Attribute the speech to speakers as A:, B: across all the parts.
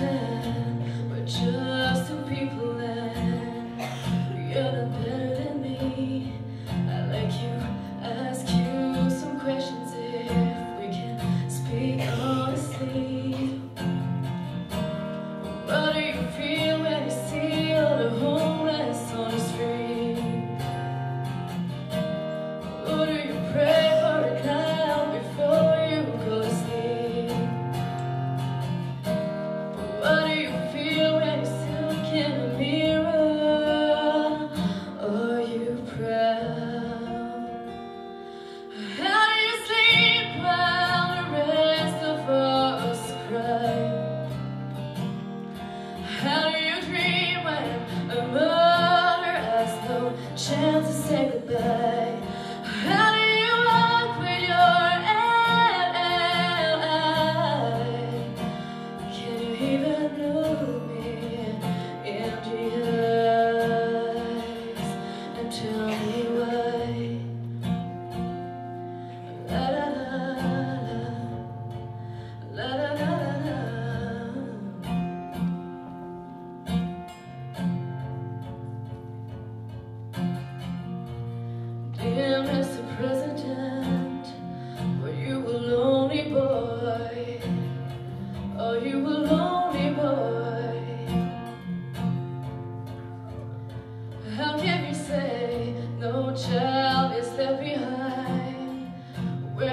A: We're just two people and You're not better than me. I like you, ask you some questions If we can speak honestly. What do you feel when you see all the homeless on the street? chance to say goodbye. How do you look with your eye? Can you even look me in the eyes and tell me why?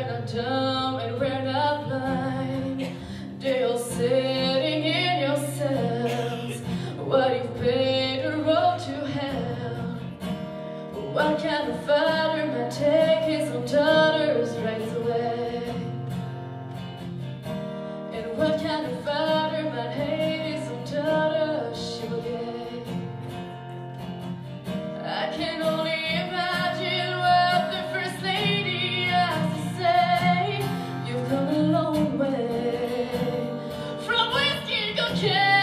A: red on dumb and we're not blind. They all sitting in your cells. What if paid a road to hell? What kind of father might take his own daughter's rights away? And what kind of father might hate his own daughter? She will get. I can Yeah.